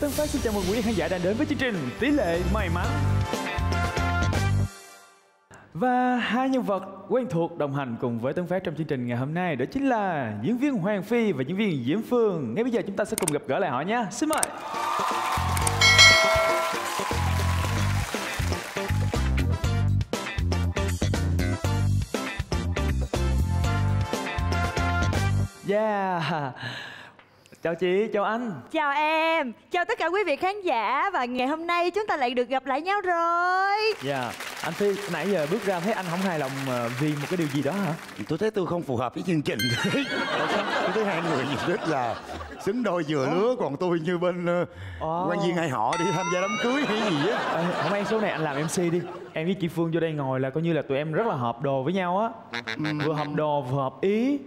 Tấn Tân Phát xin chào mừng quý vị khán giả đang đến với chương trình Tỷ lệ may mắn và hai nhân vật quen thuộc đồng hành cùng với Tấn Phát trong chương trình ngày hôm nay đó chính là diễn viên Hoàng Phi và diễn viên Diễm Phương. Ngay bây giờ chúng ta sẽ cùng gặp gỡ lại họ nhé. Xin mời. Yeah. Chào chị, chào anh. Chào em, chào tất cả quý vị khán giả và ngày hôm nay chúng ta lại được gặp lại nhau rồi. Dạ, anh Phi nãy giờ bước ra thấy anh không hài lòng ờ, vì một cái điều gì đó hả? tôi thấy tôi không phù hợp với chương trình tôi thấy hai người rất là xứng đôi vừa lứa còn tôi như bên uh, Ồ. quan viên hai họ đi tham gia đám cưới hay gì á Ê, không em số này anh làm MC đi Em với chị Phương vô đây ngồi là coi như là tụi em rất là hợp đồ với nhau á Vừa hợp đồ vừa hợp ý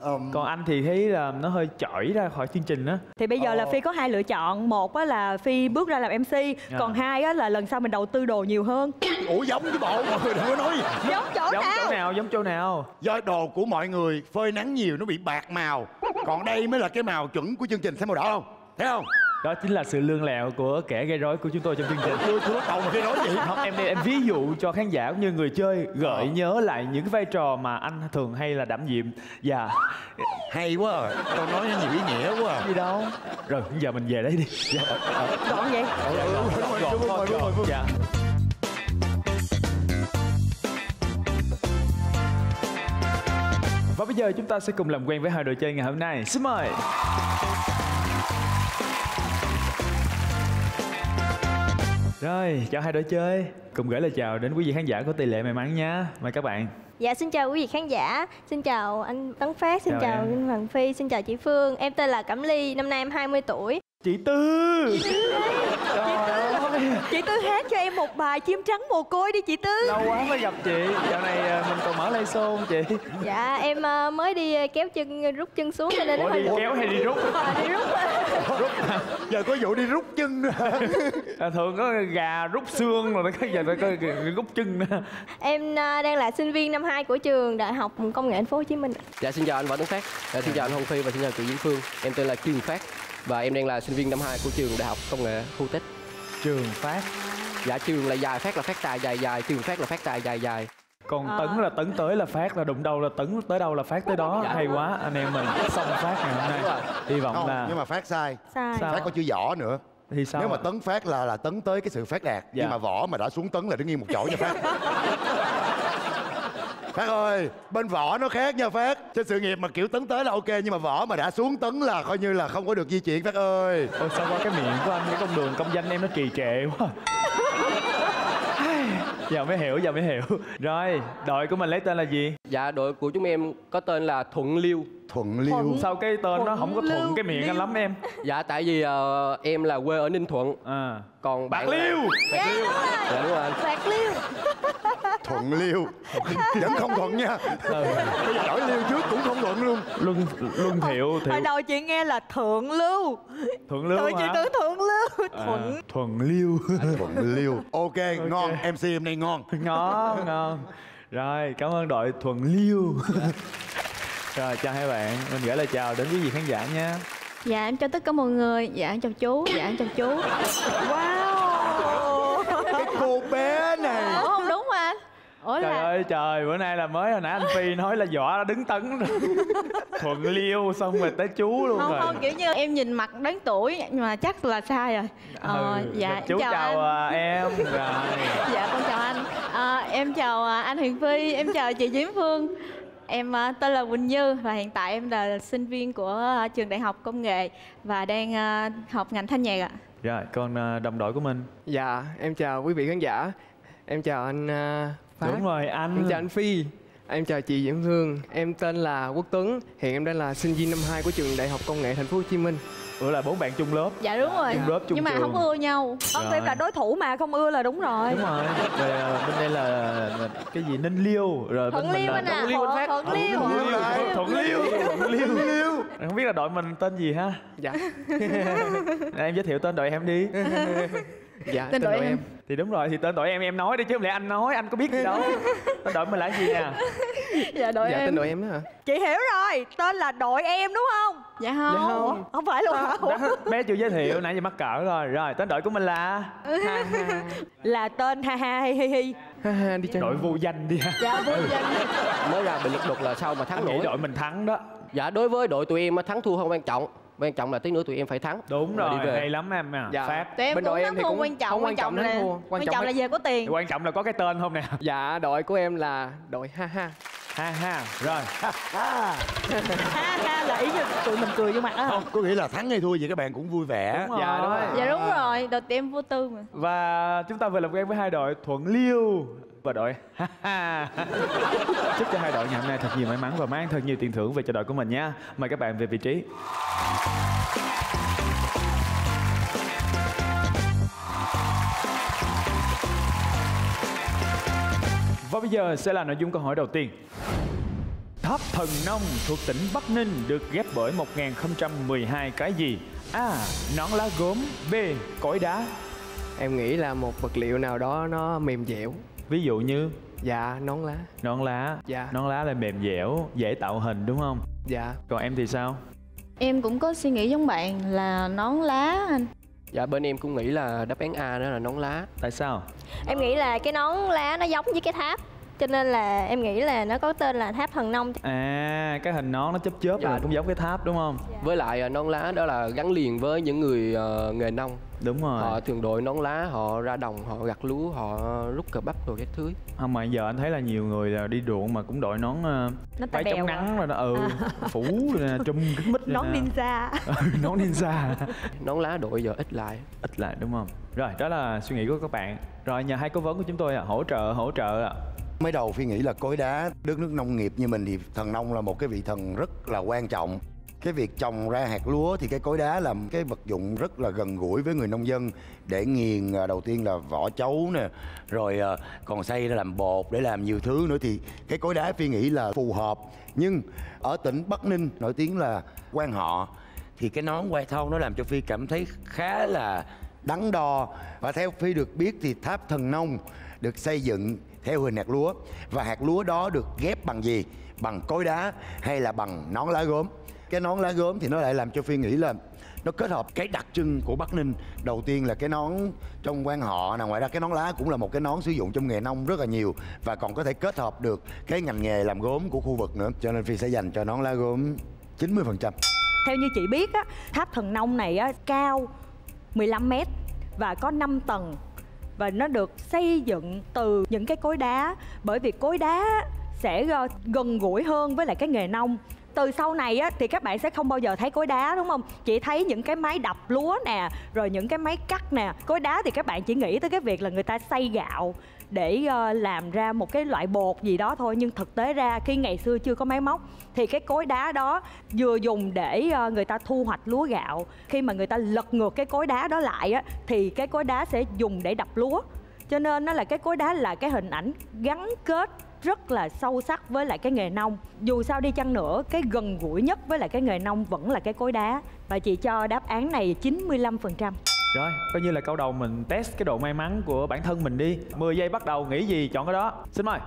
Ờm, Còn anh thì thấy là nó hơi chỏi ra khỏi chương trình á Thì bây giờ là Ờ. Phi có hai lựa chọn, một á là Phi bước ra làm MC, Dạ. còn hai á là lần sau mình đầu tư đồ nhiều hơn. ủa giống với bộ mọi người đừng có nói gì Giống chỗ Giống nào? chỗ nào, giống chỗ nào do đồ của mọi người phơi nắng nhiều nó bị bạc màu còn đây mới là cái màu chuẩn của chương trình thấy màu đỏ không thấy không Đó chính là sự lương lẹo của kẻ gây rối của chúng tôi trong chương trình chưa chưa bắt đầu mà cái nói gì không, em đây em ví dụ cho khán giả cũng như người chơi gợi Ờ. nhớ lại những cái vai trò mà anh thường hay là đảm nhiệm và hay quá à. câu nói nó nhiều ý nghĩa quá à. gì đâu rồi giờ mình về đấy đi dạ. Gọn vậy? Đúng rồi, đúng rồi, đúng rồi, đúng rồi. dạ. Và bây giờ chúng ta sẽ cùng làm quen với hai đội chơi ngày hôm nay. Xin mời. Rồi, chào hai đội chơi. Cùng gửi lời chào đến quý vị khán giả của tỷ lệ may mắn nhé. Mời các bạn. Dạ xin chào quý vị khán giả, xin chào anh Tấn Phát, xin Chào chào, em. anh Hoàng Phi, xin chào chị Phương. Em tên là Cẩm Ly, năm nay em 20 tuổi. Chị Tư. Trời ơi, Chị Tư hát cho em một bài chim trắng mồ côi đi chị Tư. lâu quá mới gặp chị. Dạo này à, mình còn mở live show không chị? Dạ em ờ, mới đi ờ, kéo chân rút chân xuống cho nên nó Ủa hơi đi kéo hay đi rút? Ờ, đi rút. giờ có vụ đi rút chân nữa. À, thường có gà rút xương rồi đó, giờ có rút chân nữa. Em ờ, đang là sinh viên năm 2 của trường Đại học Công nghệ Thành phố Hồ Chí Minh. Dạ xin chào anh Võ Tấn Phát, dạ, xin chào anh Hồng Phi và xin chào chị Diễm Phương. Em tên là Trương Phát và em đang là sinh viên năm 2 của trường Đại học Công nghệ Khu Tích. Trường Phát. Dạ trường là dài, Phát là phát tài dài dài, trường Phát là phát tài dài dài. còn Ờ. tấn là tấn tới là phát là đụng đâu là tấn tới đâu là phát tới đó Dạ. hay quá anh em mình xong phát ngày hôm nay hy vọng không là nhưng mà phát sai Sai. Phát có chữ võ nữa thì sao nếu mà tấn phát là là tấn tới cái sự phát đạt Dạ. nhưng mà võ mà đã xuống tấn là đứng yên một chỗ nha phát phát ơi bên võ nó khác nha phát. Trên sự nghiệp mà kiểu tấn tới là ok nhưng mà võ mà đã xuống tấn là coi như là không có được di chuyển phát ơi. Ôi sao qua cái miệng của anh cái con đường công danh em nó trì trệ quá. Giờ mới hiểu giờ mới hiểu. Rồi đội của mình lấy tên là gì? Dạ đội của chúng em có tên là Thuận Liêu. thuận liêu. Sao cái tên nó không có thuận Lưu- cái miệng anh lắm em? Dạ tại vì ờ, em là quê ở Ninh Thuận, à. Còn bạc bạn là- liêu. Dạ đúng rồi. Dạ đúng rồi. Anh. Bạc Liêu. Thuận liêu vẫn không thuận nha ừ. bây giờ đổi liêu trước cũng không thuận luôn luân luân thiệu thiệu Hồi đầu chị nghe là thượng lưu. thuận lưu Tụi chị hả tưởng thượng lưu. À, Thuận. thuận liêu thuận liêu ok ngon mc hôm nay ngon ngon ngon rồi cảm ơn đội thuận liêu rồi chào hai bạn mình gửi lời chào đến quý vị khán giả nha Dạ em chào tất cả mọi người. Dạ em chào chú. Dạ em chào chú. Wow. cái cô bé này Ủa không đúng mà anh? Ủa trời là ơi trời bữa nay là mới hồi nãy anh phi nói là võ đứng tấn thuận liêu xong rồi tới chú luôn không rồi. không kiểu như em nhìn mặt đến tuổi nhưng mà chắc là sai rồi. Ờ, Ừ, dạ chú chào, chào, anh. à, em rồi. Dạ con chào anh. Ờ, em chào à, anh Huyền Phi em chào chị Diễm Phương. Em à, tên là Quỳnh Như và hiện tại em là sinh viên của à, trường đại học công nghệ và đang à, học ngành thanh nhạc ạ. Rồi còn à, đồng đội của mình. Dạ, em chào quý vị khán giả. Em chào anh Phát. đúng rồi anh Em chào anh Phi. Em chào chị Diễm Hương. Em tên là Quốc Tuấn. Hiện em đang là sinh viên năm 2 của trường Đại học Công nghệ Thành phố Hồ Chí Minh. ủa là bốn bạn chung lớp dạ đúng rồi chung lớp chung nhưng mà trường. không ưa nhau Ông Rồi. Tiệp là đối thủ mà không ưa là đúng rồi. đúng rồi rồi à, bên đây là, là cái gì ninh liêu rồi bên Thuận mình Liêu là anh à. thuận liêu anh phát Thuận Liêu. thuận liêu thuận liêu thuận liêu không biết là đội mình tên gì ha Dạ. em giới thiệu tên đội em đi dạ Tên đội em. thì đúng rồi thì tên đội em em nói đi chứ không lẽ anh nói anh có biết gì đâu. Tên đội mình là gì nè? Dạ đội dạ em. tên đội em đó hả? Chị hiểu rồi tên là đội em đúng không? Dạ không, dạ không. không. Phải luôn hả? bé chưa giới thiệu nãy giờ mắc cỡ rồi. Rồi tên đội của mình là? Ha ha. Là tên ha ha hi hi hi. Ha ha đi chơi. Đội vô danh đi. Ha dạ vô danh. Mới ra bình luận đột là sao mà thắng nổi? đội mình thắng đó. Dạ đối với đội tụi em á, thắng thua không quan trọng quan trọng là tí nữa tụi em phải thắng. Đúng Rồi rồi đi về. hay lắm em à. Dạ. phát tụi em Bên đội em thắng thì thua cũng quan trọng không quan trọng là thua. quan Quan trọng, là về có tiền. Quan trọng là có cái tên không nè? Dạ đội của em là đội ha ha. Ha ha rồi. Ha ha. Là ý cho tụi mình cười vô mặt á không có nghĩa là thắng hay thua gì các bạn cũng vui vẻ. Đúng Dạ, đúng rồi. dạ đúng rồi. Đội tụi em vô tư mà. Và chúng ta vừa làm quen với hai đội thuận liêu và đội chúc cho hai đội ngày hôm nay thật nhiều may mắn và mang thật nhiều tiền thưởng về cho đội của mình nha mời các bạn về vị trí Và bây giờ sẽ là nội dung câu hỏi đầu tiên. Tháp thần nông thuộc tỉnh Bắc Ninh được ghép bởi 1012 cái gì? A. Nón lá gốm B. Cối đá em nghĩ là một vật liệu nào đó nó mềm dẻo Ví dụ như dạ nón lá nón lá Dạ. Nón lá là mềm dẻo, dễ tạo hình đúng không? dạ Còn em thì sao? em cũng có suy nghĩ giống bạn là nón lá anh dạ bên em cũng nghĩ là đáp án A đó là nón lá Tại sao? Em nghĩ là cái nón lá nó giống với cái tháp Cho nên là em nghĩ là nó có tên là tháp thần nông À, cái hình nón nó chớp chớp Dạ. là cũng giống cái tháp đúng không? với lại à, nón lá đó là gắn liền với những người ờ, nghề nông. Đúng rồi. Họ thường đội nón lá họ ra đồng họ gặt lúa họ rút cờ bắp rồi các thứ. Không mà giờ anh thấy là nhiều người là đi ruộng mà cũng đội nón uh, nó váy tay chống nắng rồi đó. Ừ phủ rồi nè trùm kính mít rồi nón nè. ninja. Ừ, nón ninja. Nón lá đội giờ ít lại. Ít lại đúng không? Rồi đó là suy nghĩ của các bạn. Rồi nhờ hai cố vấn của chúng tôi à, hỗ trợ hỗ trợ ạ mới đầu phi nghĩ là cối đá, đất nước nông nghiệp như mình thì thần nông là một cái vị thần rất là quan trọng. Cái việc trồng ra hạt lúa thì cái cối đá là một cái vật dụng rất là gần gũi với người nông dân để nghiền à, đầu tiên là vỏ chấu nè, rồi à, còn xay ra làm bột để làm nhiều thứ nữa thì cái cối đá phi nghĩ là phù hợp. Nhưng ở tỉnh bắc ninh nổi tiếng là quan họ, thì cái nón quai thâu nó làm cho phi cảm thấy khá là đắn đo. Và theo phi được biết thì tháp thần nông được xây dựng theo hình hạt lúa. Và hạt lúa đó được ghép bằng gì? Bằng cối đá hay là bằng nón lá gốm? Cái nón lá gốm thì nó lại làm cho phi nghĩ là nó kết hợp cái đặc trưng của bắc ninh. Đầu tiên là cái nón trong quan họ nè, ngoài ra cái nón lá cũng là một cái nón sử dụng trong nghề nông rất là nhiều và còn có thể kết hợp được cái ngành nghề làm gốm của khu vực nữa. Cho nên phi sẽ dành cho nón lá gốm 90% theo như chị biết á, tháp thần nông này á, cao 15 mét và có 5 tầng và nó được xây dựng từ những cái cối đá. Bởi vì cối đá sẽ ờ, gần gũi hơn với lại cái nghề nông từ sau này á, thì các bạn sẽ không bao giờ thấy cối đá đúng không? Chỉ thấy những cái máy đập lúa nè rồi những cái máy cắt nè. Cối đá thì các bạn chỉ nghĩ tới cái việc là người ta xay gạo để ờ, làm ra một cái loại bột gì đó thôi. Nhưng thực tế ra khi ngày xưa chưa có máy móc thì cái cối đá đó vừa dùng để ờ, người ta thu hoạch lúa gạo. Khi mà người ta lật ngược cái cối đá đó lại á, thì cái cối đá sẽ dùng để đập lúa. Cho nên nó là cái cối đá là cái hình ảnh gắn kết rất là sâu sắc với lại cái nghề nông. Dù sao đi chăng nữa, cái gần gũi nhất với lại cái nghề nông vẫn là cái cối đá. Và chị cho đáp án này 95% rồi, coi như là câu đầu mình test cái độ may mắn của bản thân mình đi. 10 giây bắt đầu, nghĩ gì, chọn cái đó. Xin mời.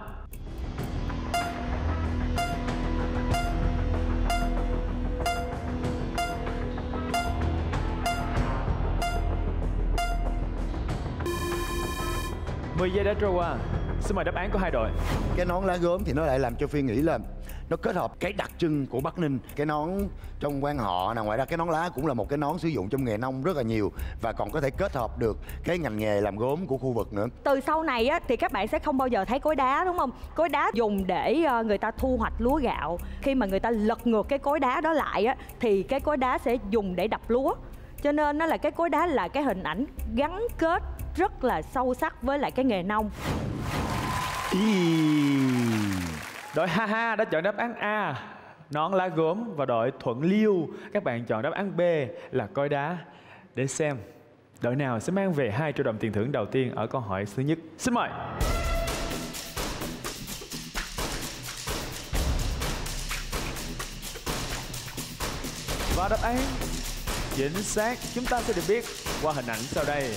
Mười giây đã trôi qua. Xin mời đáp án của hai đội. Cái nón lá gốm thì nó lại làm cho phi nghĩ là nó kết hợp cái đặc trưng của bắc ninh. Cái nón trong quan họ nè ngoài ra cái nón lá cũng là một cái nón sử dụng trong nghề nông rất là nhiều và còn có thể kết hợp được cái ngành nghề làm gốm của khu vực nữa. Từ sau này á, thì các bạn sẽ không bao giờ thấy cối đá đúng không? Cối đá dùng để ờ, người ta thu hoạch lúa gạo. Khi mà người ta lật ngược cái cối đá đó lại á, thì cái cối đá sẽ dùng để đập lúa. Cho nên nó là cái cối đá là cái hình ảnh gắn kết rất là sâu sắc với lại cái nghề nông. Đội ha ha đã chọn đáp án A. Nón lá gốm và đội thuận liêu. Các bạn chọn đáp án B là coi đá. Để xem, đội nào sẽ mang về hai triệu đồng tiền thưởng đầu tiên ở câu hỏi thứ nhất. Xin mời. Và đáp án chính xác, chúng ta sẽ được biết qua hình ảnh sau đây.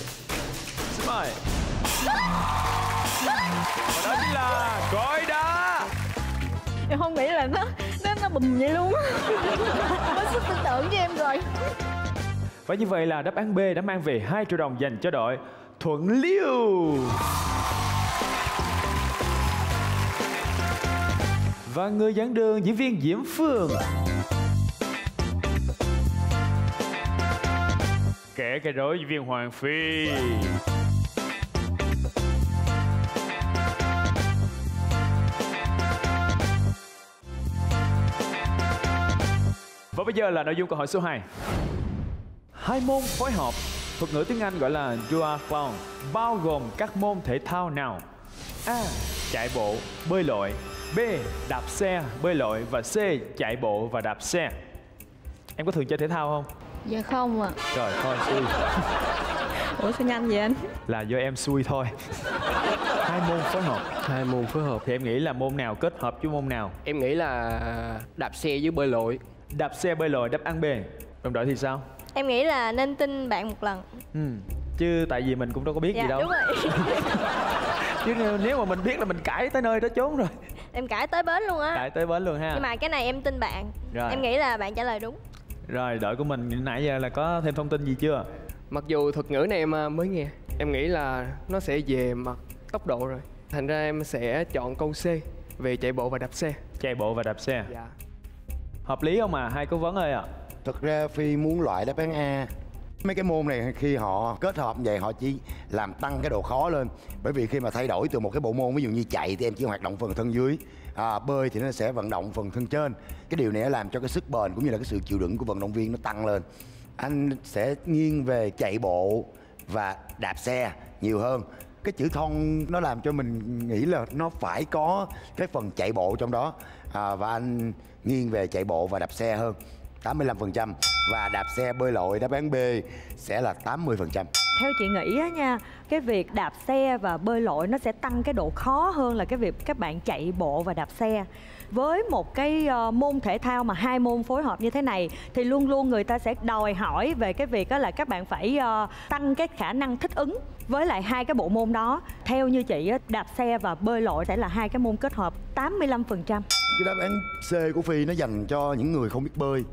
Xin mời và đó chính là cối đá. Em không nghĩ là nó nó nó bùm vậy luôn. Có sức tưởng tượng với em rồi. Và như vậy là đáp án B đã mang về 2 triệu đồng dành cho đội Thuận Liêu. Và người dẫn đường diễn viên Diễm Phương. Kẻ cái rối diễn viên Hoàng Phi Và bây giờ là nội dung câu hỏi số 2 Hai môn phối hợp Thuật ngữ tiếng Anh gọi là duathlon Bao gồm các môn thể thao nào? A. Chạy bộ, bơi lội. B. Đạp xe, bơi lội. Và C. Chạy bộ và đạp xe. Em có thường chơi thể thao không? dạ không ạ. Trời thôi xui. Ủa sao nhanh vậy anh? Là do em xui thôi. Hai môn phối hợp. Hai môn phối hợp. Thì em nghĩ là môn nào kết hợp với môn nào? Em nghĩ là đạp xe với bơi lội Đạp xe bơi lội đáp án B. Đồng đội thì sao? Em nghĩ là nên tin bạn một lần. Ừ. Chứ tại vì mình cũng đâu có biết Dạ gì đâu. đúng rồi. Chứ nếu- mà mình biết là mình cãi tới nơi đó trốn rồi. Em cãi tới bến luôn á. Cãi tới bến luôn ha. Nhưng mà cái này em tin bạn. Rồi. Em nghĩ là bạn trả lời đúng. Rồi đội của mình nãy giờ là có thêm thông tin gì chưa? mặc dù thuật ngữ này em à, mới nghe em nghĩ là nó sẽ về mặt tốc độ rồi. Thành ra em sẽ chọn câu C về chạy bộ và đạp xe. Chạy bộ và đạp xe. Dạ Hợp lý không mà hai cố vấn ơi ạ. Thực ra Phi muốn loại đáp án A. Mấy cái môn này khi họ kết hợp vậy họ chỉ làm tăng cái độ khó lên. Bởi vì khi mà thay đổi từ một cái bộ môn ví dụ như chạy thì em chỉ hoạt động phần thân dưới. À, Bơi thì nó sẽ vận động phần thân trên. Cái điều này làm cho cái sức bền cũng như là cái sự chịu đựng của vận động viên nó tăng lên. Anh sẽ nghiêng về chạy bộ và đạp xe nhiều hơn. Cái chữ thon nó làm cho mình nghĩ là nó phải có cái phần chạy bộ trong đó. À, và anh nghiêng về chạy bộ và đạp xe hơn 85% và đạp xe bơi lội đáp án B sẽ là 80%. theo chị nghĩ á nha, cái việc đạp xe và bơi lội nó sẽ tăng cái độ khó hơn là cái việc các bạn chạy bộ và đạp xe với một cái ờ, môn thể thao mà hai môn phối hợp như thế này thì luôn luôn người ta sẽ đòi hỏi về cái việc đó là các bạn phải ờ, tăng cái khả năng thích ứng với lại hai cái bộ môn đó theo như chị đạp xe và bơi lội sẽ là hai cái môn kết hợp 85% Cái đáp án C của Phi nó dành cho những người không biết bơi.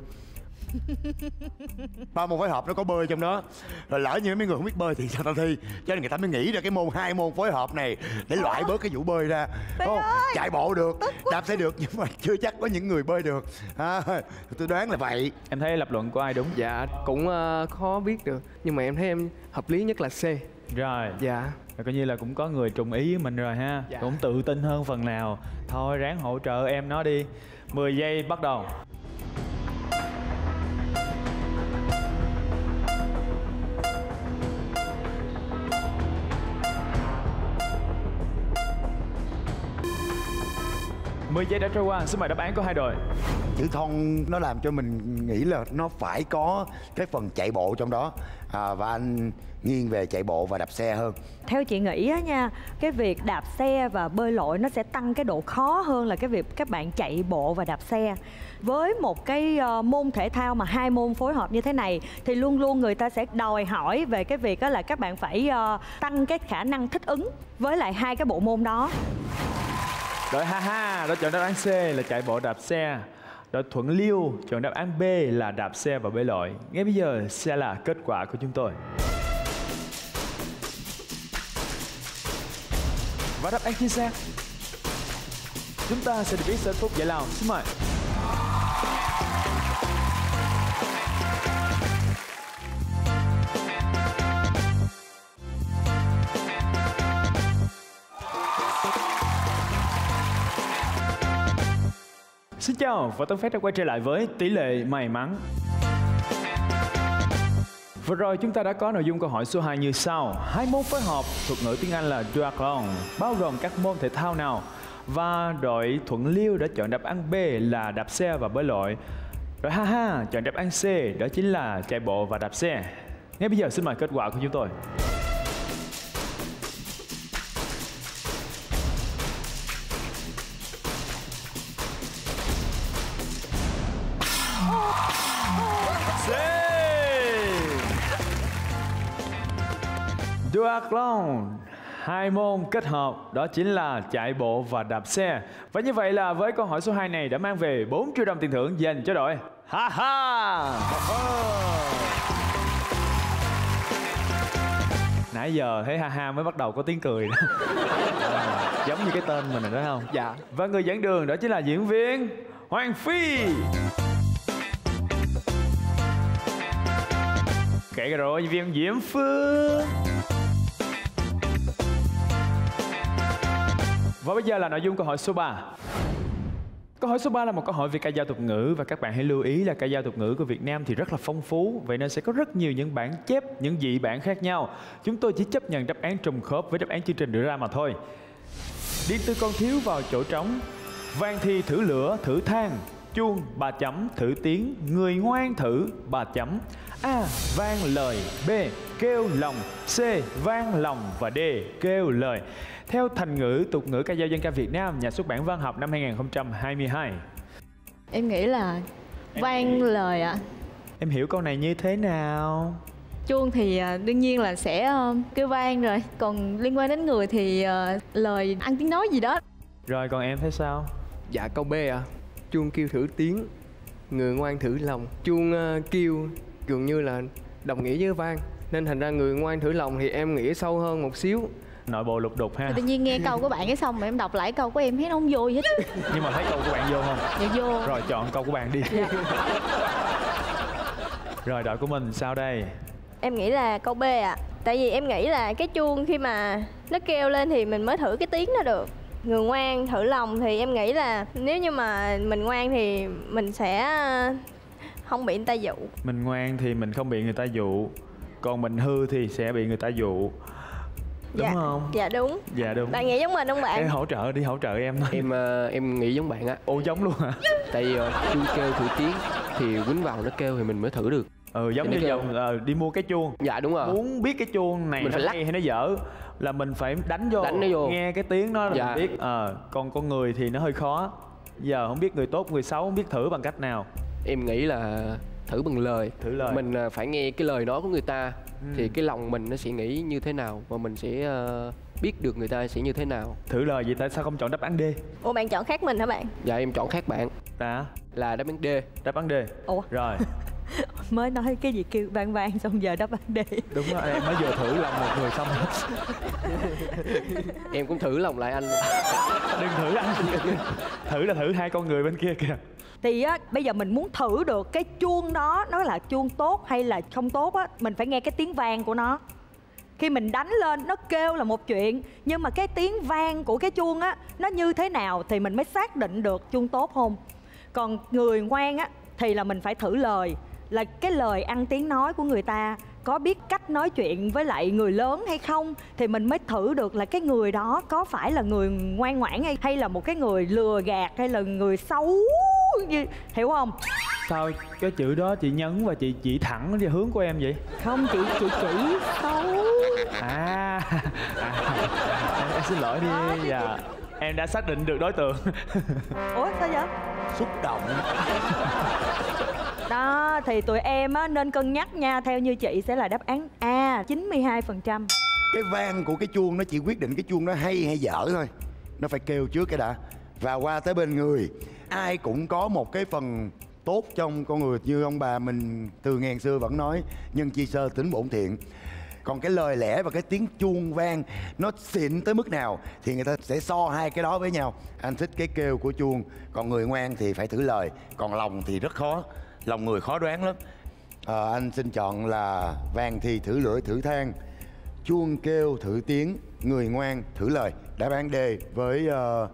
ba môn phối hợp nó có bơi trong đó. Rồi lỡ như mấy người không biết bơi thì sao ta thi? Cho nên người ta mới nghĩ ra cái môn hai môn phối hợp này để loại bớt cái vụ bơi ra. Không? chạy bộ được đạp xe được nhưng mà chưa chắc có những người bơi được. À, tôi đoán là vậy. Em thấy lập luận của ai đúng? dạ cũng à, khó biết được. Nhưng mà em thấy em hợp lý nhất là C. Rồi. Dạ. Rồi coi như là cũng có người trùng ý với mình rồi ha. Dạ. Cũng tự tin hơn phần nào. Thôi ráng hỗ trợ em nó đi. 10 giây bắt đầu Mười giây đã trôi qua, xin mời đáp án của hai đội. Chữ thon nó làm cho mình nghĩ là nó phải có cái phần chạy bộ trong đó. À, và anh nghiêng về chạy bộ và đạp xe hơn. Theo chị nghĩ á nha cái việc đạp xe và bơi lội nó sẽ tăng cái độ khó hơn là cái việc các bạn chạy bộ và đạp xe. Với một cái ờ, môn thể thao mà hai môn phối hợp như thế này thì luôn luôn người ta sẽ đòi hỏi về cái việc đó là các bạn phải ờ, tăng cái khả năng thích ứng với lại hai cái bộ môn đó Đội Ha Ha. Đã chọn đáp án C là chạy bộ đạp xe. Đội Thuận Liêu, chọn đáp án B là đạp xe và bơi lội. Ngay bây giờ sẽ là kết quả của chúng tôi. Và đáp án chính xác. Chúng ta sẽ được biết sở ít phút giải lao. Xin mời. Xin chào và Tân Phát đã quay trở lại với tỷ lệ may mắn. Vừa rồi chúng ta đã có nội dung câu hỏi số 2 như sau. Hai môn phối hợp thuật ngữ tiếng Anh là duathlon, bao gồm các môn thể thao nào? Và đội Thuận Liêu đã chọn đáp án B là đạp xe và bơi lội. Đội Ha Ha, chọn đáp án C đó chính là chạy bộ và đạp xe. Ngay bây giờ xin mời kết quả của chúng tôi. C duathlon hai môn kết hợp đó chính là chạy bộ và đạp xe. Và như vậy là với câu hỏi số 2 này đã mang về 4 triệu đồng tiền thưởng dành cho đội. Ha ha! Nãy giờ thấy ha ha mới bắt đầu có tiếng cười. Đó À, giống như cái tên mình rồi đó không? Dạ. Và người dẫn đường đó chính là diễn viên Hoàng Phi. Kể rồi diễn viên Diễm Phương Và bây giờ là nội dung câu hỏi số 3 Câu hỏi số 3 là một câu hỏi về ca dao tục ngữ và các bạn hãy lưu ý là ca dao tục ngữ của Việt Nam thì rất là phong phú vậy nên sẽ có rất nhiều những bản chép, những dị bản khác nhau. Chúng tôi chỉ chấp nhận đáp án trùng khớp với đáp án chương trình đưa ra mà thôi. Đi từ con thiếu vào chỗ trống Vang thi thử lửa, thử than Chuông, bà chấm, thử tiếng Người ngoan thử, bà chấm A. Vang lời B. Kêu lòng C. Vang lòng Và D. Kêu lời Theo thành ngữ, tục ngữ ca dao dân ca Việt Nam Nhà xuất bản văn học năm 2022 Em nghĩ là vang lời ạ. Em hiểu câu này như thế nào? Chuông thì à, đương nhiên là sẽ ờ, kêu vang rồi. Còn liên quan đến người thì ờ, lời ăn tiếng nói gì đó. Rồi còn em thấy sao? dạ câu b ạ chuông kêu thử tiếng người ngoan thử lòng chuông ờ, kêu dường như là đồng nghĩa với vang nên thành ra người ngoan thử lòng thì em nghĩ sâu hơn một xíu Nội bộ lục đục ha Tự nhiên nghe câu của bạn cái xong mà em đọc lại câu của em thấy nó không vô gì hết. Nhưng mà thấy câu của bạn vô không? Dạ vô. Rồi chọn câu của bạn đi Rồi đội của mình sao đây? Em nghĩ là câu B ạ Tại vì em nghĩ là cái chuông khi mà nó kêu lên thì mình mới thử cái tiếng nó được Người ngoan thử lòng thì em nghĩ là nếu như mà mình ngoan thì mình sẽ ờ, không bị người ta dụ Mình ngoan thì mình không bị người ta dụ Còn mình hư thì sẽ bị người ta dụ Đúng dạ. không? Dạ đúng Dạ đúng Bạn nghĩ giống mình không Em bạn? hỗ trợ đi hỗ trợ em thôi em ờ, em nghĩ giống bạn á Ồ giống luôn hả? tại vì chuông kêu thử tiếng thì quýnh vào nó kêu thì mình mới thử được Ừ giống Thì như nó giờ ờ, đi mua cái chuông dạ đúng rồi Muốn biết cái chuông này Mình nó phải lắc. hay hay nó dở Là mình phải đánh vô, Đánh nó vô. Nghe cái tiếng đó là Dạ. mình biết Ờ, Còn con người thì nó hơi khó Giờ không biết người tốt người xấu Không biết thử bằng cách nào em nghĩ là thử bằng lời. Thử lời. Mình ờ, phải nghe cái lời nói của người ta Ừ. thì cái lòng mình nó sẽ nghĩ như thế nào và mình sẽ ờ, biết được người ta sẽ như thế nào. Thử lời vậy tại sao không chọn đáp án D? Ủa bạn chọn khác mình hả bạn? dạ em chọn khác bạn. Đã. Là đáp án D. Đáp án D. Ủa? Rồi mới nói cái gì kêu vang vang xong giờ đáp án đi đúng rồi em mới vừa thử lòng một người xong. Hết em cũng thử lòng lại anh. Đừng thử anh. Thử là thử hai con người bên kia kìa. Thì á bây giờ mình muốn thử được cái chuông đó nó là chuông tốt hay là không tốt á mình phải nghe cái tiếng vang của nó. Khi mình đánh lên nó kêu là một chuyện nhưng mà cái tiếng vang của cái chuông á nó như thế nào thì mình mới xác định được chuông tốt không? Còn người ngoan á thì là mình phải thử lời là cái lời ăn tiếng nói của người ta. Có biết cách nói chuyện với lại người lớn hay không thì mình mới thử được là cái người đó có phải là người ngoan ngoãn hay hay là một cái người lừa gạt hay là người xấu như hiểu không? Sao cái chữ đó chị nhấn và chị chỉ thẳng về hướng của em vậy? Không chị chị chỉ xấu. À, à em, em xin lỗi đi. Dạ. Em đã xác định được đối tượng. Ủa sao vậy? Xúc động đó thì tụi em á, nên cân nhắc nha theo như chị sẽ là đáp án A 92% cái vang của cái chuông nó chỉ quyết định cái chuông nó hay hay dở thôi. Nó phải kêu trước cái đã. Và qua tới bên người ai cũng có một cái phần tốt trong con người. Như ông bà mình từ ngàn xưa vẫn nói nhân chi sơ tính bổn thiện. Còn cái lời lẽ và cái tiếng chuông vang nó xịn tới mức nào thì người ta sẽ so hai cái đó với nhau. Anh thích cái kêu của chuông còn người ngoan thì phải thử lời còn lòng thì rất khó lòng người khó đoán lắm. Ờ, anh xin chọn là vang thì thử lưỡi thử than chuông kêu thử tiếng người ngoan thử lời. Đáp án D với uh,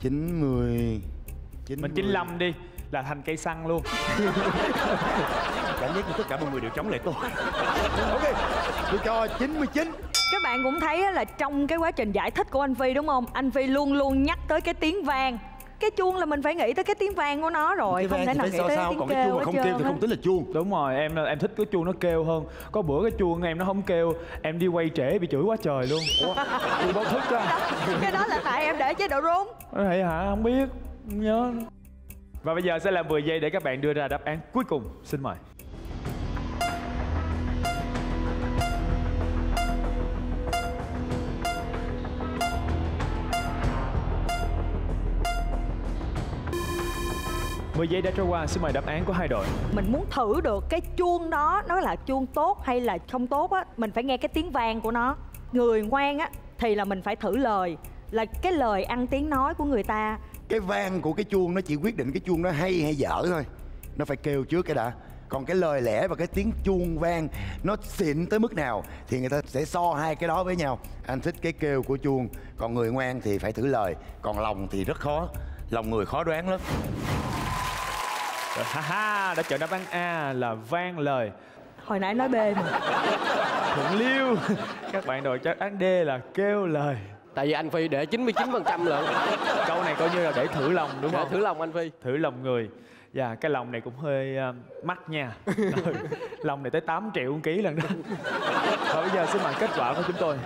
90 90 mình 95 đi là thành cây xăng luôn. Cảm giác như tất cả mọi người đều chống lại tôi. Ok tôi cho 99 các bạn cũng thấy là trong cái quá trình giải thích của anh Phi đúng không? Anh Phi luôn luôn nhắc tới cái tiếng vang cái chuông là mình phải nghĩ tới cái tiếng vang của nó rồi cái không thể nào nghĩ so tới sao? tiếng còn cái chuông kêu mà không kêu thì không tính là chuông. Đúng rồi em em thích cái chuông nó kêu hơn. Có bữa cái chuông em nó không kêu em đi quay trễ bị chửi quá trời luôn. Ủa báo thức á. Cái đó là tại em để chế độ rung vậy hả? Không biết không nhớ. Và bây giờ sẽ là 10 giây để các bạn đưa ra đáp án cuối cùng. Xin mời 10 giây đã trôi qua, xin mời đáp án của hai đội. mình muốn thử được cái chuông đó nó là chuông tốt hay là không tốt á mình phải nghe cái tiếng vang của nó. Người ngoan á thì là mình phải thử lời là cái lời ăn tiếng nói của người ta. Cái vang của cái chuông nó chỉ quyết định cái chuông nó hay hay dở thôi. Nó phải kêu trước cái đã. Còn cái lời lẽ và cái tiếng chuông vang nó xịn tới mức nào thì người ta sẽ so hai cái đó với nhau. Anh thích cái kêu của chuông còn người ngoan thì phải thử lời còn lòng thì rất khó. Lòng người khó đoán lắm ha ha, đã chọn đáp án A là vang lời. hồi nãy nói B mà Thuận Liêu. Các bạn đội chắc án D là kêu lời. tại vì anh phi để 99% lận Câu này coi như là để thử lòng đúng để không? thử lòng anh phi thử lòng người Dạ, cái lòng này cũng hơi uh, mắc nha Lòng này tới 8 triệu một ký lần đó Và bây giờ xin mời kết quả của chúng tôi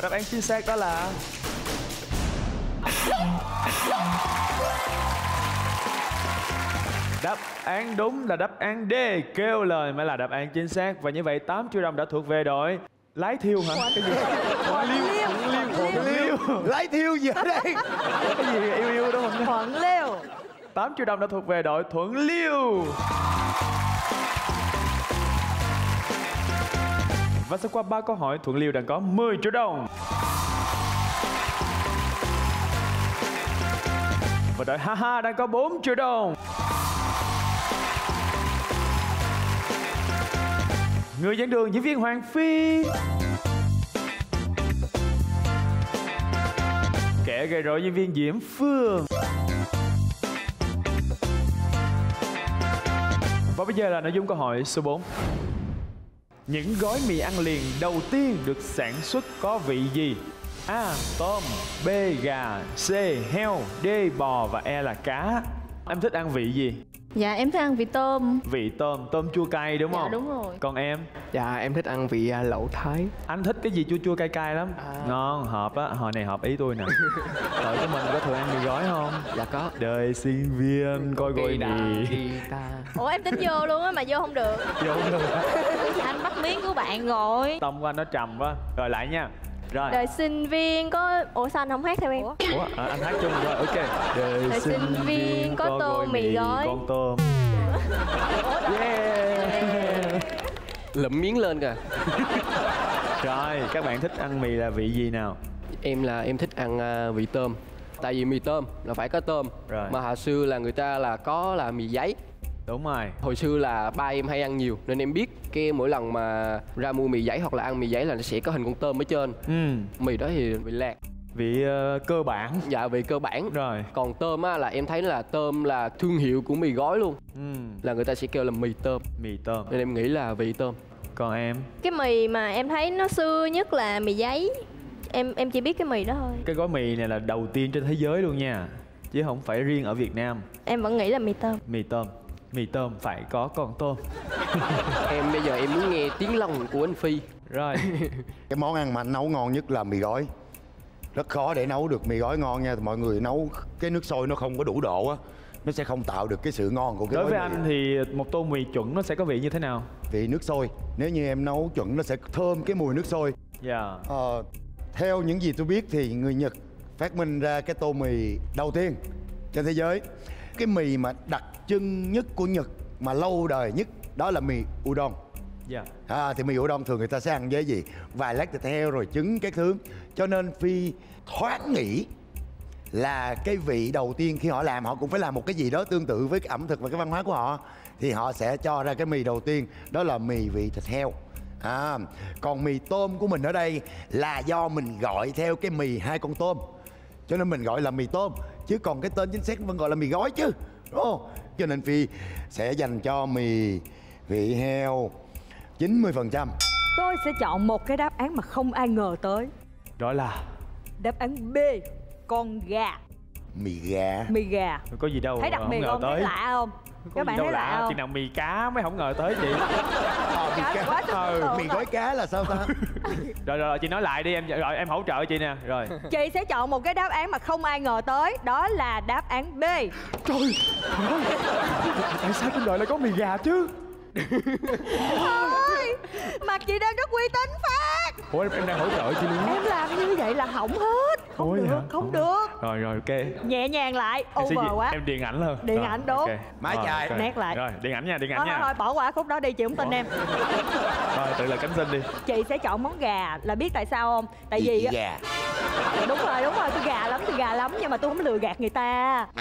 Và đáp án chính xác đó là Đáp án đúng là đáp án D Kêu lời mới là đáp án chính xác. Và như vậy 8 triệu đồng đã thuộc về đội Lái thiêu hả? Cái gì? Thuận liêu Thuận liêu lấy thiêu gì ở đây? Cái gì? Yêu yêu đó không? thuận liêu. 8 triệu đồng đã thuộc về đội Thuận Liêu Và sau qua 3 câu hỏi, Thuận Liêu đang có 10 triệu đồng. Và đội Haha đang có 4 triệu đồng. Người dẫn đường, diễn viên Hoàng Phi. Kẻ gây rối, diễn viên Diễm Phương. Và bây giờ là nội dung câu hỏi số 4 những gói mì ăn liền đầu tiên được sản xuất có vị gì? A. Tôm, B. Gà, C. Heo, D. Bò và E là cá Em thích ăn vị gì? Dạ em thích ăn vị tôm. Vị tôm, tôm chua cay đúng Dạ, không? đúng rồi. Còn em? dạ em thích ăn vị à, lẩu thái. Anh thích cái gì chua chua cay cay lắm. À. Ngon, hợp á, hồi này hợp ý tôi nè. Đội của mình có thường ăn mì gói không? dạ có. Đời sinh viên coi mì guitar ủa em tính vô luôn á mà vô không được. Vô được Anh bắt miếng của bạn rồi. Tông của anh nó trầm quá. Rồi lại nha Rồi. Đời sinh viên có ủa sao anh không hát theo em? Ủa? Ủa, à, anh hát chung rồi, ok. Đời, Đời sinh viên có tôm mì gói. Con tôm. Yeah. Lụm miếng lên kìa. Rồi, các bạn thích ăn mì là vị gì nào? em là em thích ăn à, vị tôm. Tại vì mì tôm là phải có tôm. Rồi. mà hồi xưa là người ta là có là mì giấy Đúng rồi. Hồi xưa là ba em hay ăn nhiều nên em biết cái mỗi lần mà ra mua mì giấy hoặc là ăn mì giấy là nó sẽ có hình con tôm ở trên. Ừ, mì đó thì vị lạc. Vị ờ, cơ bản. Dạ vị cơ bản. Rồi. Còn tôm á là em thấy là tôm là thương hiệu của mì gói luôn. Ừ, là người ta sẽ kêu là mì tôm. Mì tôm. Nên em nghĩ là vị tôm. Còn em? Cái mì mà em thấy nó xưa nhất là mì giấy. Em em chỉ biết cái mì đó thôi. Cái gói mì này là đầu tiên trên thế giới luôn nha. Chứ không phải riêng ở Việt Nam. Em vẫn nghĩ là mì tôm. Mì tôm Mì tôm phải có con tôm. Em bây giờ em muốn nghe tiếng lòng của anh phi. Rồi. Cái món ăn mà anh nấu ngon nhất là mì gói. Rất khó để nấu được mì gói ngon nha. Mọi người nấu cái nước sôi nó không có đủ độ á. Nó sẽ không tạo được cái sự ngon của cái Đối với mì. anh thì một tô mì chuẩn nó sẽ có vị như thế nào? vị nước sôi. Nếu như em nấu chuẩn nó sẽ thơm cái mùi nước sôi. Dạ. Ờ, theo những gì tôi biết thì người Nhật phát minh ra cái tô mì đầu tiên trên thế giới cái mì mà đặc trưng nhất của Nhật mà lâu đời nhất đó là mì udon. Dạ. À, thì mì udon thường người ta sẽ ăn với gì? Vài lát thịt heo rồi trứng các thứ. Cho nên phi thoáng nghĩ là cái vị đầu tiên khi họ làm họ cũng phải làm một cái gì đó tương tự với cái ẩm thực và cái văn hóa của họ thì họ sẽ cho ra cái mì đầu tiên đó là mì vị thịt heo. À, còn mì tôm của mình ở đây là do mình gọi theo cái mì hai con tôm. Cho nên mình gọi là mì tôm chứ còn cái tên chính xác vẫn gọi là mì gói chứ đúng không? Cho nên phi sẽ dành cho mì vị heo 90% tôi sẽ chọn một cái đáp án mà không ai ngờ tới. Đó là? Đáp án B con gà. Mì gà. Mì gà. Có gì đâu thấy đặc không biệt ngờ không? Thấy tới. lạ không Có các bạn đâu thấy lạ không Chừng nào mì cá mới không ngờ tới chị. À, mì Cá. quá ừ, mì gói cá là sao ta? Rồi, rồi rồi chị nói lại đi em rồi em hỗ trợ chị nè. Rồi. Chị sẽ chọn một cái đáp án mà không ai ngờ tới đó là đáp án B. Trời tại sao trên đời lại có mì gà chứ? Ôi, mặc chị đang rất uy tín phát. Ủa em đang hỗ trợ chị luôn em làm như vậy là hỏng hết không Ủa vậy được hả? không Ủa. được rồi rồi ok nhẹ nhàng lại Em over di- quá em điện ảnh hơn Điện Rồi, ảnh, đúng. ok. Máy Rồi, chạy. ok. Nét lại. rồi điện ảnh nha điện ảnh thôi, nha thôi, thôi bỏ qua khúc đó đi chị không tin em rồi tự là cánh sinh đi chị sẽ chọn món gà là biết tại sao không tại vì á- gà đúng rồi đúng rồi tôi gà lắm tôi gà lắm nhưng mà tôi không lừa gạt người ta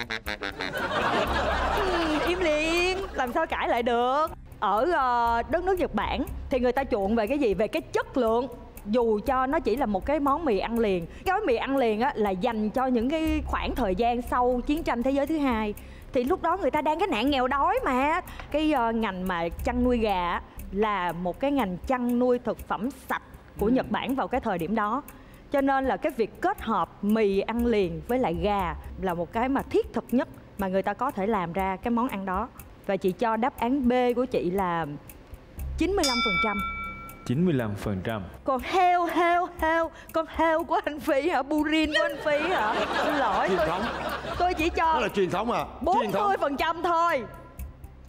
im liền làm sao cãi lại được ở ờ, đất nước nhật bản thì người ta chuộng về cái gì về cái chất lượng dù cho nó chỉ là một cái món mì ăn liền cái gói mì ăn liền á là dành cho những cái khoảng thời gian sau chiến tranh thế giới thứ hai. Thì lúc đó người ta đang cái nạn nghèo đói mà cái ờ, ngành mà chăn nuôi gà á, là một cái ngành chăn nuôi thực phẩm sạch của Nhật Bản vào cái thời điểm đó. Cho nên là cái việc kết hợp mì ăn liền với lại gà là một cái mà thiết thực nhất mà người ta có thể làm ra cái món ăn đó. Và chị cho đáp án B của chị là 95% 95. Phần trăm còn heo heo heo. Con heo của anh Phi hả? Burin của anh Phi hả? Xin lỗi truyền tôi, thống. tôi chỉ đó cho là truyền thống à? Truyền thống. 40 phần trăm thôi.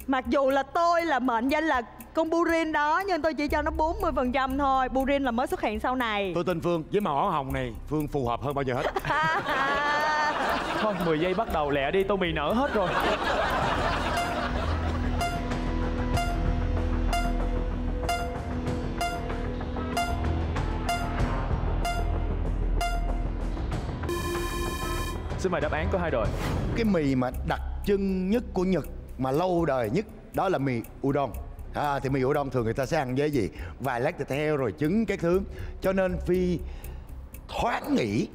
Mặc dù là tôi là mệnh danh là con burin đó nhưng tôi chỉ cho nó 40 phần trăm thôi. Burin là mới xuất hiện sau này. Tôi tin phương với màu áo hồng này phương phù hợp hơn bao giờ hết. Thôi 10 giây bắt đầu lẹ đi tô mì nở hết rồi Xin mời đáp án của hai đội. Cái mì mà đặc trưng nhất của Nhật mà lâu đời nhất đó là mì udon. À, thì mì udon thường người ta sẽ ăn với gì? Vài lát thịt heo rồi trứng các thứ. Cho nên phi thoáng nghĩ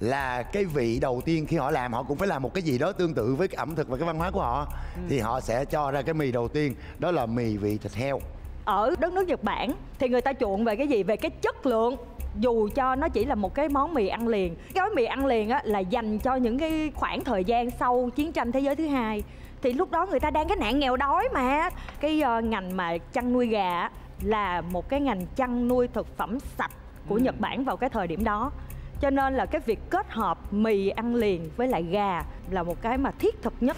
là cái vị đầu tiên khi họ làm họ cũng phải làm một cái gì đó tương tự với cái ẩm thực và cái văn hóa của họ. Thì họ sẽ cho ra cái mì đầu tiên đó là mì vị thịt heo. Ở đất nước Nhật Bản thì người ta chuộng về cái gì? Về cái chất lượng dù cho nó chỉ là một cái món mì ăn liền cái gói mì ăn liền á là dành cho những cái khoảng thời gian sau chiến tranh thế giới thứ hai. Thì lúc đó người ta đang cái nạn nghèo đói mà cái ờ, ngành mà chăn nuôi gà là một cái ngành chăn nuôi thực phẩm sạch của Nhật Bản vào cái thời điểm đó. Cho nên là cái việc kết hợp mì ăn liền với lại gà là một cái mà thiết thực nhất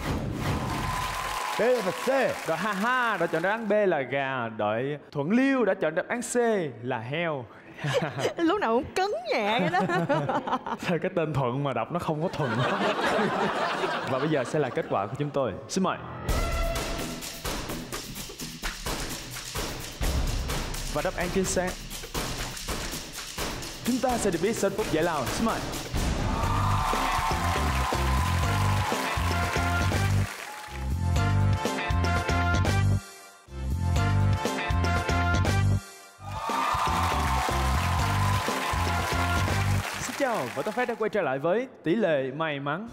B và C. Đội ha ha đã chọn đáp án B là gà Đội Thuận Liêu đã chọn đáp án C là heo. Lúc nào cũng cứng nhẹ vậy đó. Sao cái tên Thuận mà đọc nó không có thuận? Và bây giờ sẽ là kết quả của chúng tôi. Xin mời. Và đáp án chính xác. Chúng ta sẽ được biết sau phút giải lao. Xin mời Vâng, và Tân Phát đã quay trở lại với tỷ lệ may mắn.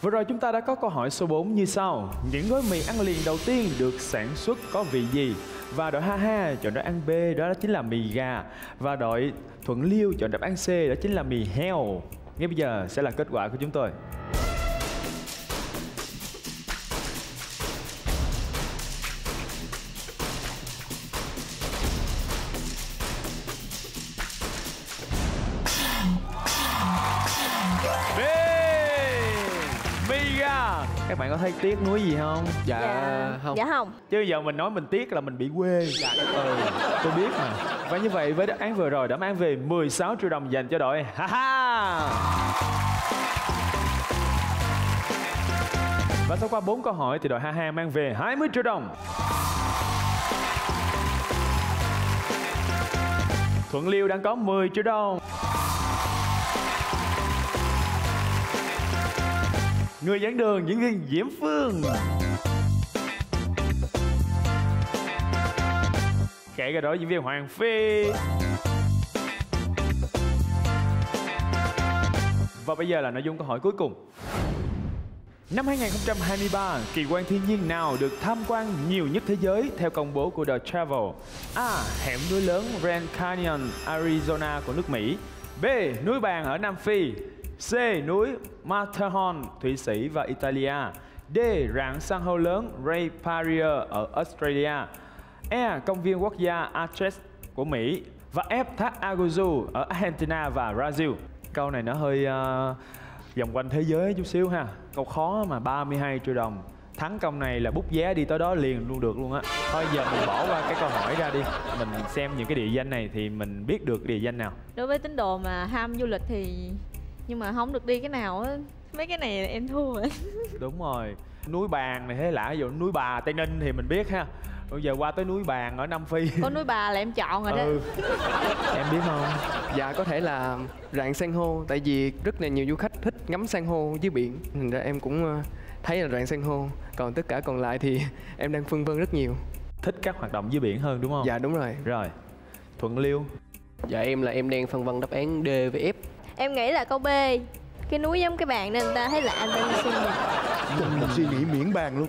Vừa rồi chúng ta đã có câu hỏi số 4 như sau. Những gói mì ăn liền đầu tiên được sản xuất có vị gì? Và đội Ha Ha chọn đáp án B, đó chính là mì gà. Và đội Thuận Liêu chọn đáp án C, đó chính là mì heo. Ngay bây giờ sẽ là kết quả của chúng tôi. Các bạn có thấy tiếc nuối gì không? dạ, không. Dạ không. Chứ giờ mình nói mình tiếc là mình bị quê. Ừ, tôi biết mà. Và như vậy với đáp án vừa rồi đã mang về 16 triệu đồng dành cho đội. Ha ha! Và sau qua 4 câu hỏi thì đội Ha ha mang về 20 triệu đồng. Thuận Liêu đang có 10 triệu đồng Người dẫn đường diễn viên Diễm Phương Kể cả đó diễn viên Hoàng Phi Và bây giờ là nội dung câu hỏi cuối cùng Năm 2023, kỳ quan thiên nhiên nào được tham quan nhiều nhất thế giới theo công bố của The Travel? A. Hẻm núi lớn Grand Canyon, Arizona của nước Mỹ. B. Núi bàn ở Nam Phi. C. Núi Matterhorn, Thụy Sĩ và Italia. D. Rạn san hô lớn Ray Parrier ở Australia. E. Công viên quốc gia Arches của Mỹ. Và F. Thác Aguzu ở Argentina và Brazil. Câu này nó hơi uh, vòng quanh thế giới chút xíu ha. Câu khó mà 32 triệu đồng. thắng công này là bút vé đi tới đó liền luôn được luôn á thôi giờ mình bỏ qua cái câu hỏi ra đi mình xem những cái địa danh này thì mình biết được địa danh nào đối với tín đồ mà ham du lịch thì nhưng mà không được đi cái nào á. Mấy cái này em thua rồi. Đúng rồi. Núi bàn này thế lạ ví dụ núi bà tây ninh thì mình biết ha. Bây giờ qua tới núi bàn ở nam phi. Có núi bà là em chọn rồi đó. Ừ. Em biết không? Dạ có thể là rạn san hô tại vì rất là nhiều du khách thích ngắm san hô dưới biển thành ra em cũng ờ, thấy là rạn san hô. Còn tất cả còn lại thì em đang phân vân rất nhiều. Thích các hoạt động dưới biển hơn đúng không? Dạ đúng rồi. Rồi. Thuận liêu. Dạ em là em đang phân vân đáp án D với F em nghĩ là câu B. Cái núi giống cái bàn nên người ta thấy lạ anh ta xin. Mình Trời, một suy nghĩ miễn bàn luôn.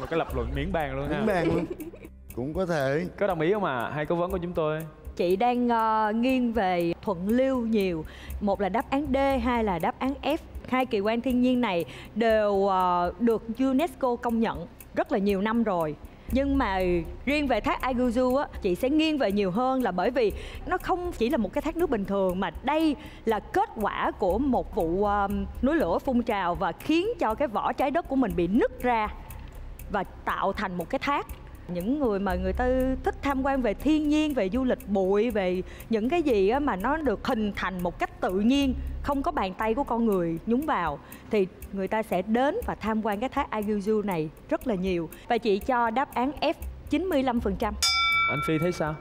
Một cái lập luận miễn bàn luôn ha. Miễn bàn luôn. Cũng có thể. Có đồng ý không à hai cố vấn của chúng tôi. Chị đang ờ, nghiêng về thuận lưu nhiều. Một là đáp án D hai là đáp án F. Hai kỳ quan thiên nhiên này đều ờ, được UNESCO công nhận rất là nhiều năm rồi nhưng mà riêng về thác Iguazu á chị sẽ nghiêng về nhiều hơn là bởi vì nó không chỉ là một cái thác nước bình thường mà đây là kết quả của một vụ um, núi lửa phun trào và khiến cho cái vỏ trái đất của mình bị nứt ra và tạo thành một cái thác những người mà người ta thích tham quan về thiên nhiên về du lịch bụi về những cái gì á mà nó được hình thành một cách tự nhiên không có bàn tay của con người nhúng vào thì người ta sẽ đến và tham quan cái thác Iguazu này rất là nhiều. Và chị cho đáp án F 95% anh phi thấy sao?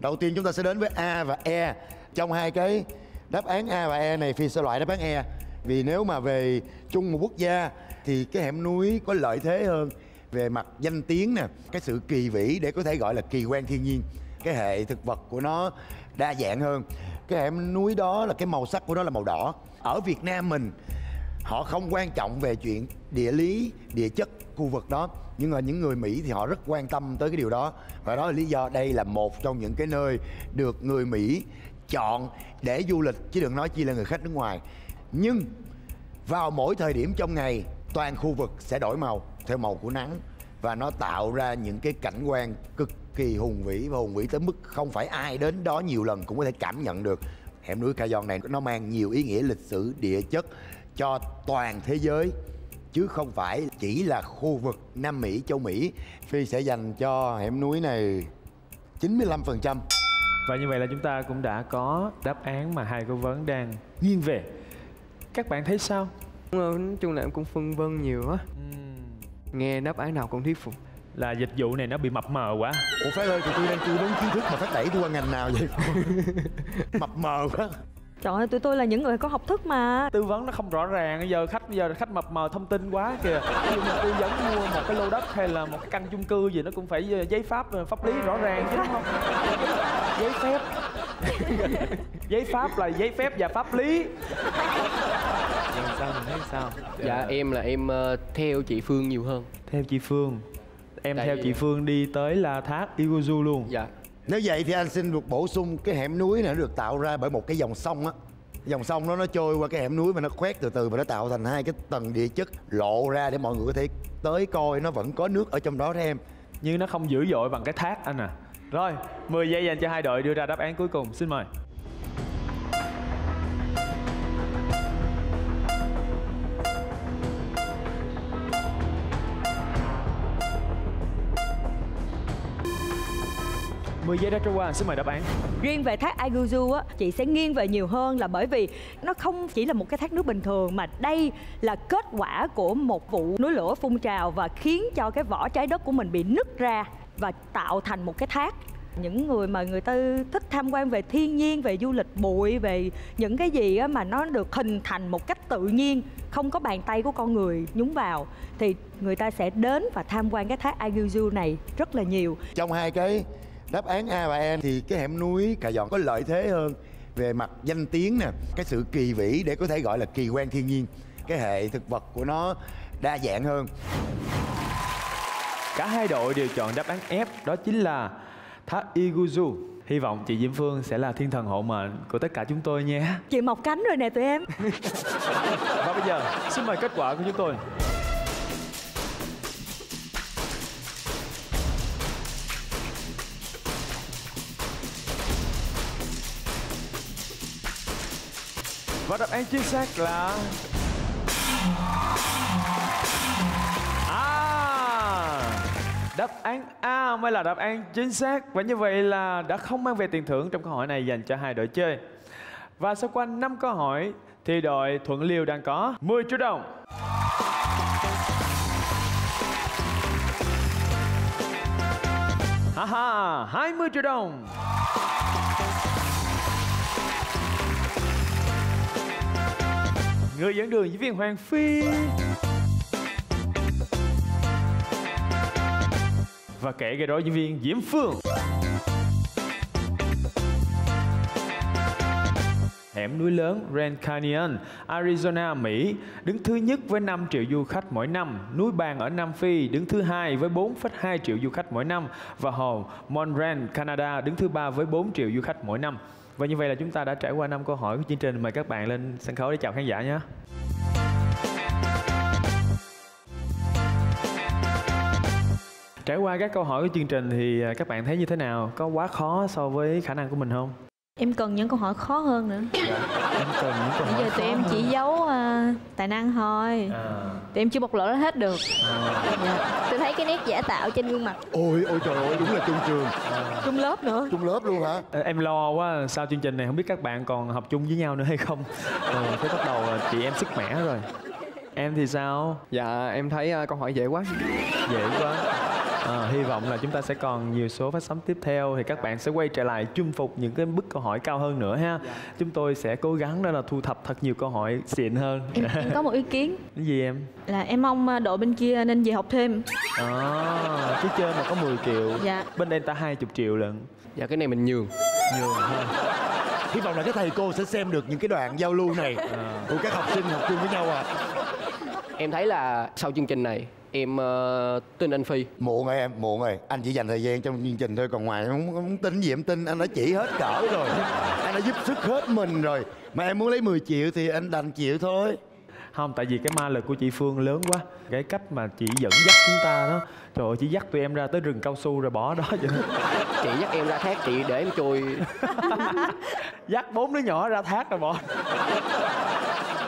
Đầu tiên chúng ta sẽ đến với A và E. Trong hai cái đáp án A và E này phi sẽ loại đáp án E. Vì nếu mà về chung một quốc gia thì cái hẻm núi có lợi thế hơn về mặt danh tiếng nè, cái sự kỳ vĩ để có thể gọi là kỳ quan thiên nhiên. Cái hệ thực vật của nó đa dạng hơn. Cái hẻm núi đó là cái màu sắc của nó là màu đỏ. Ở Việt Nam mình, họ không quan trọng về chuyện địa lý, địa chất khu vực đó. Nhưng mà những người mỹ thì họ rất quan tâm tới cái điều đó. Và đó là lý do đây là một trong những cái nơi được người mỹ chọn để du lịch. Chứ đừng nói chi là người khách nước ngoài. Nhưng vào mỗi thời điểm trong ngày toàn khu vực sẽ đổi màu theo màu của nắng và nó tạo ra những cái cảnh quan cực kỳ hùng vĩ và hùng vĩ tới mức không phải ai đến đó nhiều lần cũng có thể cảm nhận được hẻm núi Ca Giòn này nó mang nhiều ý nghĩa lịch sử địa chất cho toàn thế giới chứ không phải chỉ là khu vực Nam Mỹ, châu Mỹ. Phi sẽ dành cho hẻm núi này 95%. và như vậy là chúng ta cũng đã có đáp án mà hai cố vấn đang nghiêng về các bạn thấy sao nói chung là em cũng phân vân nhiều á. Nghe đáp án nào cũng thuyết phục. Là dịch vụ này nó bị mập mờ quá. Ủa Phát ơi, tụi tôi đang tư vấn kiến thức mà Phát đẩy tôi qua ngành nào vậy? Mập mờ quá. Trời ơi, tụi tôi là những người có học thức mà. Tư vấn nó không rõ ràng bây giờ khách bây giờ khách mập mờ thông tin quá kìa. Ví dụ mình tư vấn mua một cái lô đất hay là một cái căn chung cư gì nó cũng phải giấy pháp pháp lý rõ ràng chứ đúng không? Giấy phép. Giấy pháp là giấy phép và pháp lý sao mình thấy sao? Dạ em là em ờ, theo chị Phương nhiều hơn. Theo chị Phương. Em Tại theo vì- chị Phương đi tới là thác Iguazu luôn. Dạ. Nếu vậy thì anh xin được bổ sung cái hẻm núi này nó được tạo ra bởi một cái dòng sông á. Dòng sông đó nó trôi qua cái hẻm núi mà nó khoét từ từ và nó tạo thành hai cái tầng địa chất lộ ra để mọi người có thể tới coi nó vẫn có nước ở trong đó đó em. nhưng nó không dữ dội bằng cái thác anh à. Rồi 10 giây dành cho hai đội đưa ra đáp án cuối cùng. Xin mời Mười giây đã trôi qua, xin mời đáp án. Riêng về thác Iguazu á chị sẽ nghiêng về nhiều hơn là bởi vì nó không chỉ là một cái thác nước bình thường mà đây là kết quả của một vụ núi lửa phun trào và khiến cho cái vỏ trái đất của mình bị nứt ra và tạo thành một cái thác. Những người mà người ta thích tham quan về thiên nhiên về du lịch bụi về những cái gì á mà nó được hình thành một cách tự nhiên không có bàn tay của con người nhúng vào thì người ta sẽ đến và tham quan cái thác Iguazu này rất là nhiều. Trong hai cái đáp án A và E thì cái hẻm núi Cà Giòn có lợi thế hơn về mặt danh tiếng nè, cái sự kỳ vĩ để có thể gọi là kỳ quan thiên nhiên. Cái hệ thực vật của nó đa dạng hơn. Cả hai đội đều chọn đáp án F đó chính là thác Iguazu. Hy vọng chị Diễm Phương sẽ là thiên thần hộ mệnh của tất cả chúng tôi nhé. chị mọc cánh rồi nè tụi em Và bây giờ xin mời kết quả của chúng tôi. Và đáp án chính xác là Đáp án A mới là đáp án chính xác. Và như vậy là đã không mang về tiền thưởng trong câu hỏi này dành cho hai đội chơi. Và sau qua 5 câu hỏi thì đội Thuận Liêu đang có 10 triệu đồng. Ha ha, 20 triệu đồng. Người dẫn đường diễn viên Hoàng Phi Và kẻ gây rối diễn viên Diễm Phương Hẻm núi lớn Grand Canyon, Arizona, Mỹ đứng thứ nhất với 5 triệu du khách mỗi năm. Núi Bàn ở Nam Phi đứng thứ hai với 4,2 triệu du khách mỗi năm và hồ Montreal, Canada đứng thứ ba với 4 triệu du khách mỗi năm. Và như vậy là chúng ta đã trải qua 5 câu hỏi của chương trình. Mời các bạn lên sân khấu để chào khán giả nhé. Trải qua các câu hỏi của chương trình thì à, các bạn thấy như thế nào? Có quá khó so với khả năng của mình không? Em cần những câu hỏi khó hơn nữa Em cần những câu Bây hỏi giờ khó tụi em chỉ giấu à, tài năng thôi. À, Tụi em chưa bộc lộ nó hết được. Dạ. tôi thấy cái nét giả tạo trên gương mặt. Ôi ôi trời ơi đúng là chung trường. Chung lớp nữa. Chung lớp luôn hả? Em lo quá sau chương trình này không biết các bạn còn học chung với nhau nữa hay không. Ờ, thế bắt đầu là chị em sức mẻ rồi. Em thì sao? Dạ em thấy à, câu hỏi dễ quá. Dễ quá Ờ, hy vọng là chúng ta sẽ còn nhiều số phát sóng tiếp theo thì các bạn sẽ quay trở lại chinh phục những cái bức câu hỏi cao hơn nữa ha. Chúng tôi sẽ cố gắng đó là thu thập thật nhiều câu hỏi xịn hơn. Em, em có một ý kiến. Cái gì em? Là em mong à, đội bên kia nên về học thêm. À, cái chơi mà có 10 triệu. Dạ. Bên đây ta 20 triệu lận. Dạ cái này mình nhường. Nhường hơn hy vọng là các thầy cô sẽ xem được những cái đoạn giao lưu này của các học sinh học chung với nhau à em thấy là sau chương trình này em ờ, tin anh phi. Muộn rồi em muộn rồi. Anh chỉ dành thời gian trong chương trình thôi còn ngoài không, không tin gì em tin anh đã chỉ hết cỡ rồi. Anh đã giúp sức hết mình rồi. Mà em muốn lấy 10 triệu thì anh đành chịu thôi. Không tại vì cái ma lực của chị Phương lớn quá. Cái cách mà chị dẫn dắt chúng ta đó trời ơi chị dắt tụi em ra tới rừng cao su rồi bỏ đó vậy. Chị dắt em ra thác chị để em trôi dắt bốn đứa nhỏ ra thác rồi bỏ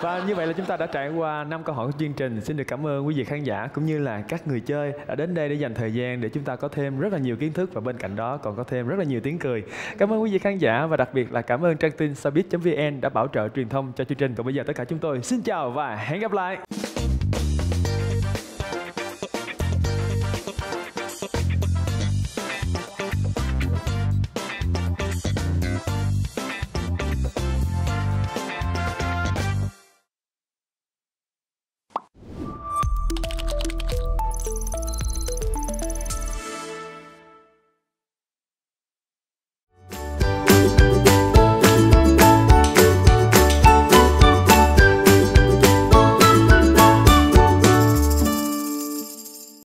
và như vậy là chúng ta đã trải qua năm câu hỏi của chương trình. Xin được cảm ơn quý vị khán giả cũng như là các người chơi đã đến đây để dành thời gian để chúng ta có thêm rất là nhiều kiến thức và bên cạnh đó còn có thêm rất là nhiều tiếng cười. Cảm ơn quý vị khán giả và đặc biệt là cảm ơn trang tin sabit vn đã bảo trợ truyền thông cho chương trình. Còn bây giờ tất cả chúng tôi xin chào và hẹn gặp lại!